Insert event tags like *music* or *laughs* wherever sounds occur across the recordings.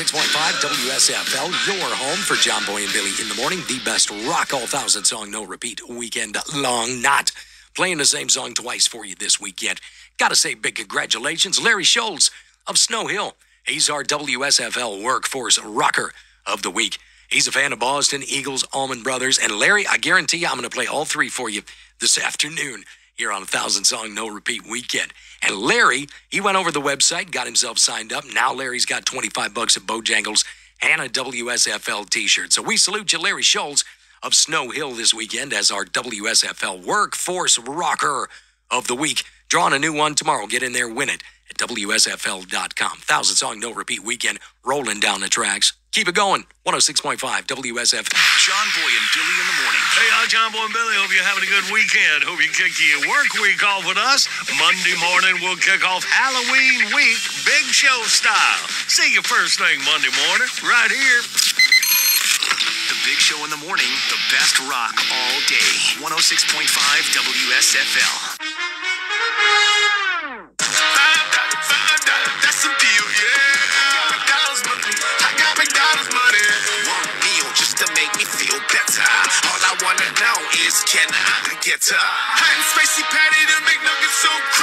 106.5 WSFL, your home for John Boy and Billy in the morning. The best rock all thousand song, no repeat, weekend long. Not playing the same song twice for you this weekend. Gotta say big congratulations, Larry Schultz of Snow Hill. He's our WSFL workforce rocker of the week. He's a fan of Boston Eagles, Allman Brothers, and Larry, I guarantee you I'm going to play all three for you this afternoon here on a thousand song no repeat weekend. And Larry, he went over the website, got himself signed up. Now Larry's got 25 bucks at Bojangles and a WSFL t-shirt. So we salute you, Larry Schultz of Snow Hill this weekend as our WSFL workforce rocker of the week. Drawing a new one tomorrow. Get in there, win it at WSFL.com. Thousand song no repeat weekend rolling down the tracks. Keep it going. 106.5 WSF. John Boy and Billy in the morning. Hey, I'm John Boy and Billy. Hope you're having a good weekend. Hope you kick your work week off with us. Monday morning, we'll kick off Halloween week, big show style. See you first thing Monday morning, right here. The Big Show in the morning, the best rock all day. 106.5 WSFL. A hot spicy patty to make nuggets so crisp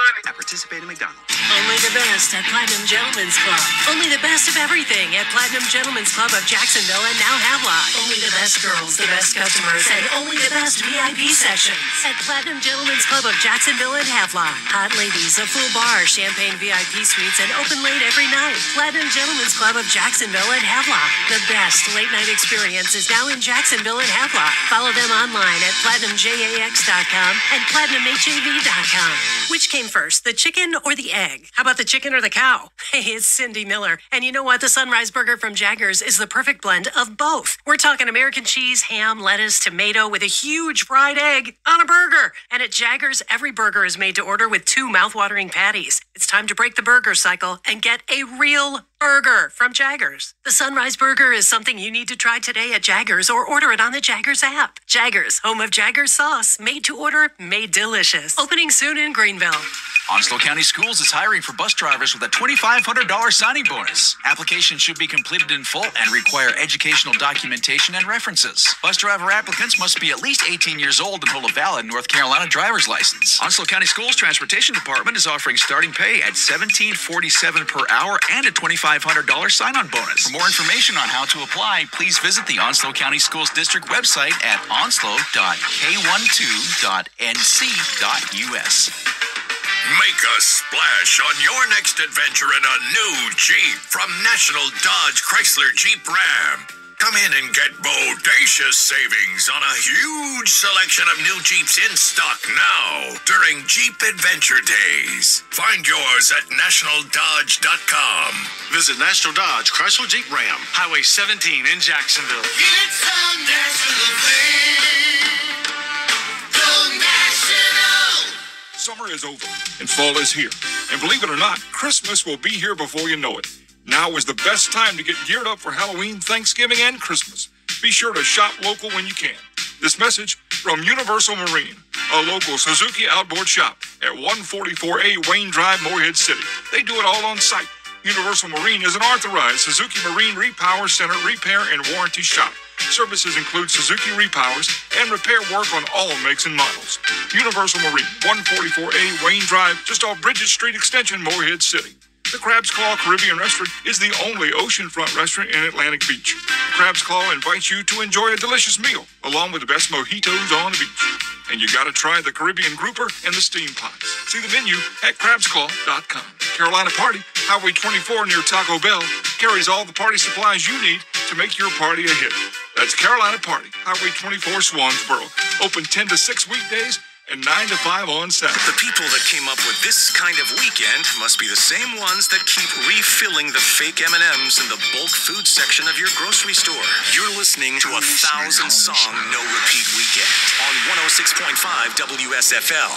money. At participating McDonald's. Only the best at Platinum Gentlemen's Club. Only the best of everything at Platinum Gentlemen's Club of Jacksonville and now Havelock. Only the best girls, the best customers, and only the best VIP sessions at Platinum Gentlemen's Club of Jacksonville and Havelock. Hot ladies, a full bar, champagne VIP suites, and open late every night. Platinum Gentlemen's Club of Jacksonville and Havelock. The best late night experience is now in Jacksonville and Havelock. Follow them online at platinumjax.com and platinumhav.com. Which came first, the chicken or the egg? How about the chicken or the cow? *laughs* Hey, it's Cindy Miller. And you know what? The Sunrise Burger from Jaggers is the perfect blend of both. We're talking American cheese, ham, lettuce, tomato with a huge fried egg on a burger. And at Jaggers, every burger is made to order with two mouthwatering patties. It's time to break the burger cycle and get a real burger from Jaggers. The Sunrise Burger is something you need to try today at Jaggers or order it on the Jaggers app. Jaggers, home of Jaggers sauce, made to order, made delicious. Opening soon in Greenville. Onslow County Schools is hiring for bus drivers with a $2,500 signing bonus. Applications should be completed in full and require educational documentation and references. Bus driver applicants must be at least 18 years old and hold a valid North Carolina driver's license. Onslow County Schools Transportation Department is offering starting pay at $17.47 per hour and a $2,500 sign-on bonus. For more information on how to apply, please visit the Onslow County Schools District website at onslow.k12.nc.us. Make a splash on your next adventure in a new Jeep from National Dodge Chrysler Jeep Ram. Come in and get bodacious savings on a huge selection of new Jeeps in stock now during Jeep Adventure Days. Find yours at nationaldodge.com. Visit National Dodge Chrysler Jeep Ram, Highway 17 in Jacksonville. It's a national thing. Go national. Summer is over and fall is here. And believe it or not, Christmas will be here before you know it. Now is the best time to get geared up for Halloween, Thanksgiving, and Christmas. Be sure to shop local when you can. This message from Universal Marine, a local Suzuki outboard shop at 144A Wayne Drive, Morehead City. They do it all on site. Universal Marine is an authorized Suzuki Marine Repower Center repair and warranty shop. Services include Suzuki repowers and repair work on all makes and models. Universal Marine, 144A Wayne Drive, just off Bridges Street Extension, Morehead City. The Crab's Claw Caribbean Restaurant is the only oceanfront restaurant in Atlantic Beach. Crab's Claw invites you to enjoy a delicious meal along with the best mojitos on the beach. And you gotta try the Caribbean grouper and the steam pies. See the menu at crabsclaw.com. Carolina Party, Highway 24 near Taco Bell, carries all the party supplies you need to make your party a hit. That's Carolina Party, Highway 24 Swansboro. Open 10 to 6 weekdays and 9 to 5 on Saturday. The people that came up with this kind of weekend must be the same ones that keep refilling the fake M&Ms in the bulk food section of your grocery store. You're listening to a thousand song no repeat weekend on 106.5 WSFL.